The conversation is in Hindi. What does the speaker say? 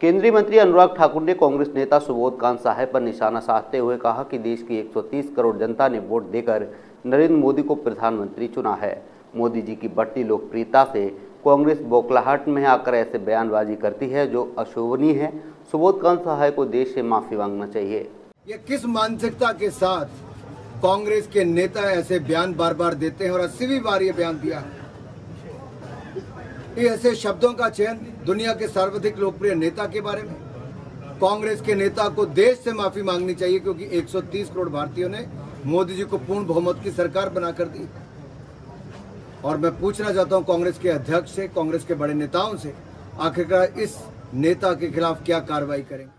केंद्रीय मंत्री अनुराग ठाकुर ने कांग्रेस नेता सुबोध कांत साहेब पर निशाना साधते हुए कहा कि देश की 130 करोड़ जनता ने वोट देकर नरेंद्र मोदी को प्रधानमंत्री चुना है। मोदी जी की बढ़ती लोकप्रियता से कांग्रेस बौखलाहट में आकर ऐसे बयानबाजी करती है जो अशोभनीय है। सुबोध कांत साहेब को देश से माफ़ी मांगना चाहिए। ये किस मानसिकता के साथ कांग्रेस के नेता ऐसे बयान बार बार देते हैं और अस्सीवीं बार ये बयान दिया? ये ऐसे शब्दों का चयन दुनिया के सर्वाधिक लोकप्रिय नेता के बारे में, कांग्रेस के नेता को देश से माफ़ी मांगनी चाहिए क्योंकि 130 करोड़ भारतीयों ने मोदी जी को पूर्ण बहुमत की सरकार बनाकर दी। और मैं पूछना चाहता हूँ, कांग्रेस के अध्यक्ष से, कांग्रेस के बड़े नेताओं से, आखिरकार इस नेता के खिलाफ क्या कार्रवाई करेंगे?